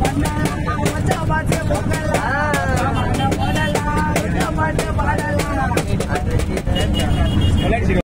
One